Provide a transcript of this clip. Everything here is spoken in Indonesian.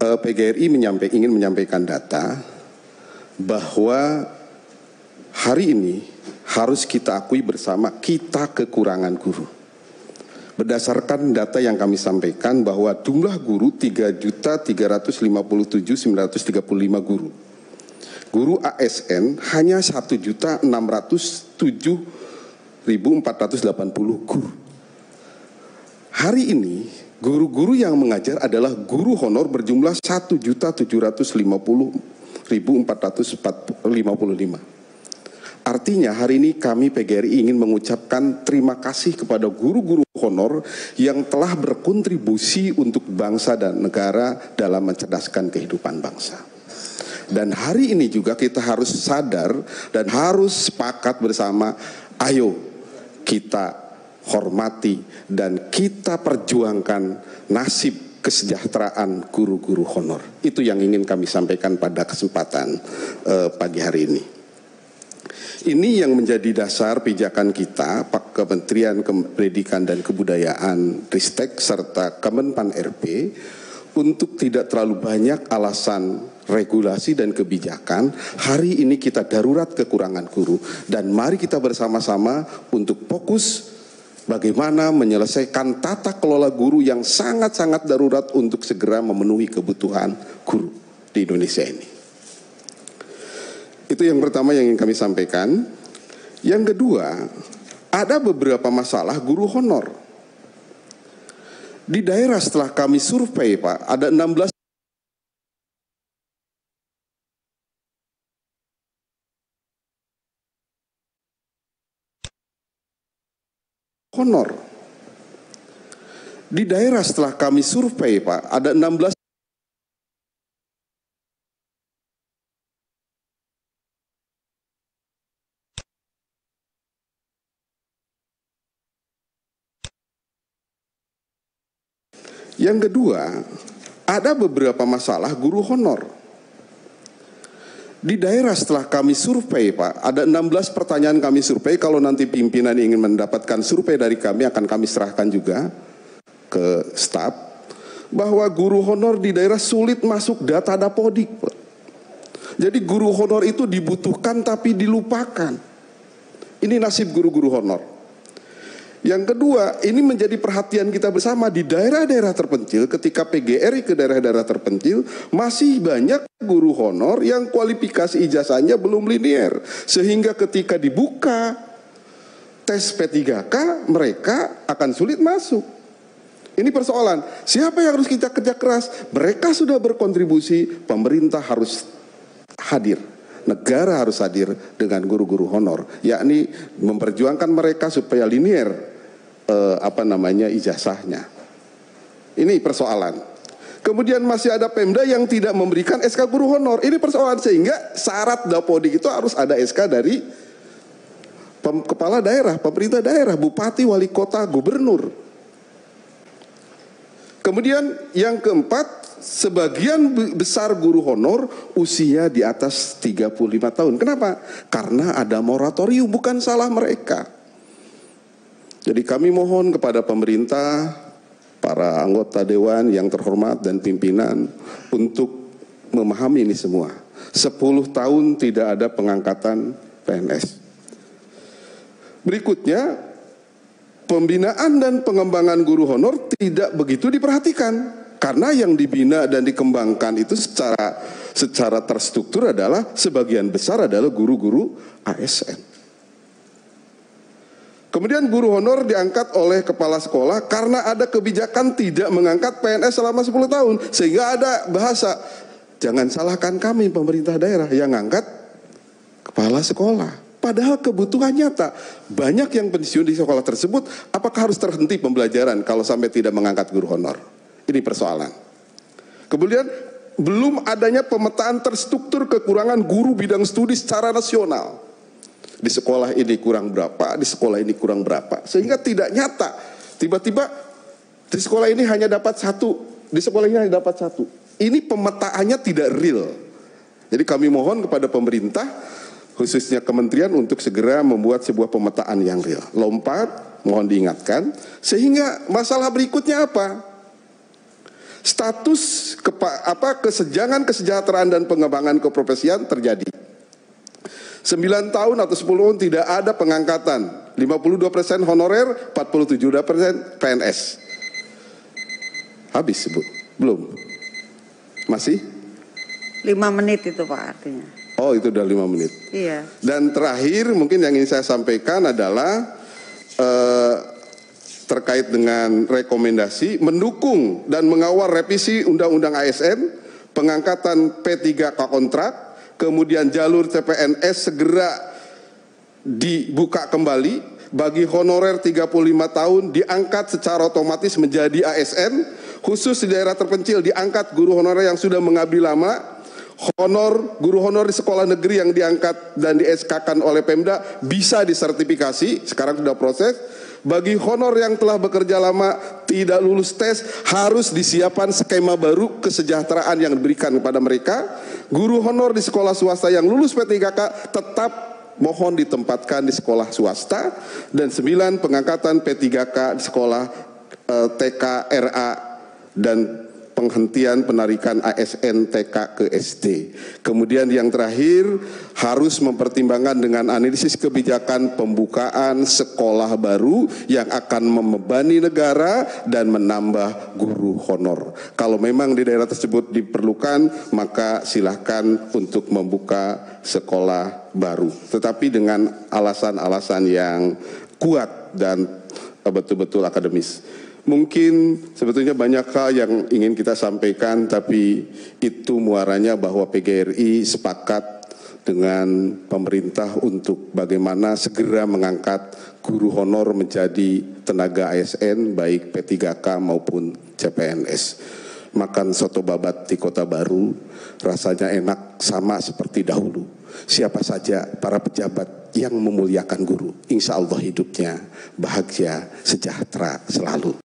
eh, PGRI ingin menyampaikan data bahwa hari ini harus kita akui bersama kita kekurangan guru. Berdasarkan data yang kami sampaikan bahwa jumlah guru 3.357.935 guru. Guru ASN hanya 1.607.480 guru. Hari ini guru-guru yang mengajar adalah guru honor berjumlah 1.750.455. Artinya hari ini kami PGRI ingin mengucapkan terima kasih kepada guru-guru honor yang telah berkontribusi untuk bangsa dan negara dalam mencerdaskan kehidupan bangsa. Dan hari ini juga kita harus sadar dan harus sepakat bersama, ayo kita hormati dan kita perjuangkan nasib kesejahteraan guru-guru honor. Itu yang ingin kami sampaikan pada kesempatan uh, pagi hari ini. Ini yang menjadi dasar pijakan kita, Pak Kementerian Pendidikan dan Kebudayaan Ristek serta Kemenpan RP untuk tidak terlalu banyak alasan regulasi dan kebijakan. Hari ini kita darurat kekurangan guru dan mari kita bersama-sama untuk fokus bagaimana menyelesaikan tata kelola guru yang sangat-sangat darurat untuk segera memenuhi kebutuhan guru di Indonesia ini. Itu yang pertama yang ingin kami sampaikan. Yang kedua, ada beberapa masalah guru honor. Di daerah setelah kami survei, Pak, ada 16 honor. Di daerah setelah kami survei, Pak, ada 16 Yang kedua, ada beberapa masalah guru honor. Di daerah setelah kami survei Pak, ada 16 pertanyaan kami survei, kalau nanti pimpinan ingin mendapatkan survei dari kami akan kami serahkan juga ke staf, bahwa guru honor di daerah sulit masuk data dapodik Pak. Jadi guru honor itu dibutuhkan tapi dilupakan. Ini nasib guru-guru honor. Yang kedua, ini menjadi perhatian kita bersama di daerah-daerah terpencil ketika PGRI ke daerah-daerah terpencil masih banyak guru honor yang kualifikasi ijazahnya belum linier sehingga ketika dibuka tes P3K mereka akan sulit masuk. Ini persoalan. Siapa yang harus kita kerja keras? Mereka sudah berkontribusi, pemerintah harus hadir negara harus hadir dengan guru-guru honor, yakni memperjuangkan mereka supaya linier eh, apa namanya ijazahnya. Ini persoalan. Kemudian masih ada Pemda yang tidak memberikan SK guru honor. Ini persoalan sehingga syarat dapodik itu harus ada SK dari pem, kepala daerah, pemerintah daerah, bupati, wali kota, gubernur. Kemudian yang keempat, sebagian besar guru honor usia di atas 35 tahun. Kenapa? Karena ada moratorium, bukan salah mereka. Jadi kami mohon kepada pemerintah, para anggota dewan yang terhormat dan pimpinan untuk memahami ini semua. 10 tahun tidak ada pengangkatan PNS. Berikutnya, pembinaan dan pengembangan guru honor tidak begitu diperhatikan karena yang dibina dan dikembangkan itu secara secara terstruktur adalah sebagian besar adalah guru-guru ASN. Kemudian guru honor diangkat oleh kepala sekolah karena ada kebijakan tidak mengangkat PNS selama 10 tahun sehingga ada bahasa jangan salahkan kami pemerintah daerah yang angkat kepala sekolah. Padahal kebutuhan nyata banyak yang pensiun di sekolah tersebut, apakah harus terhenti pembelajaran kalau sampai tidak mengangkat guru honor? Ini persoalan. Kemudian belum adanya pemetaan terstruktur kekurangan guru bidang studi secara nasional. Di sekolah ini kurang berapa, di sekolah ini kurang berapa, sehingga tidak nyata. Tiba-tiba di sekolah ini hanya dapat satu, di sekolah ini hanya dapat satu. Ini pemetaannya tidak real. Jadi kami mohon kepada pemerintah khususnya kementerian untuk segera membuat sebuah pemetaan yang real. Lompat, mohon diingatkan, sehingga masalah berikutnya apa? status kepa, apa kesejangan kesejahteraan dan pengembangan keprofesian terjadi. 9 tahun atau 10 tahun tidak ada pengangkatan. 52% honorer, 47% PNS. Habis, Bu. Belum. Masih? 5 menit itu Pak artinya. Oh, itu udah 5 menit. Iya. Dan terakhir mungkin yang ingin saya sampaikan adalah eh, terkait dengan rekomendasi mendukung dan mengawal revisi Undang-Undang ASN, pengangkatan P3K kontrak, kemudian jalur CPNS segera dibuka kembali. Bagi honorer 35 tahun diangkat secara otomatis menjadi ASN khusus di daerah terpencil diangkat guru honorer yang sudah mengabdi lama. Honor guru honor di sekolah negeri yang diangkat dan di SK-kan oleh Pemda bisa disertifikasi. Sekarang sudah proses. Bagi honor yang telah bekerja lama tidak lulus tes harus disiapkan skema baru kesejahteraan yang diberikan kepada mereka. Guru honor di sekolah swasta yang lulus P3K tetap mohon ditempatkan di sekolah swasta dan sembilan pengangkatan P3K di sekolah eh, TK RA dan penghentian penarikan ASN TK ke SD. Kemudian yang terakhir harus mempertimbangkan dengan analisis kebijakan pembukaan sekolah baru yang akan membebani negara dan menambah guru honor. Kalau memang di daerah tersebut diperlukan maka silahkan untuk membuka sekolah baru. Tetapi dengan alasan-alasan yang kuat dan betul-betul akademis. Mungkin sebetulnya banyak hal yang ingin kita sampaikan tapi itu muaranya bahwa PGRI sepakat dengan pemerintah untuk bagaimana segera mengangkat guru honor menjadi tenaga ASN baik P3K maupun CPNS. Makan soto babat di Kota Baru rasanya enak sama seperti dahulu. Siapa saja para pejabat yang memuliakan guru, insya Allah hidupnya bahagia, sejahtera selalu.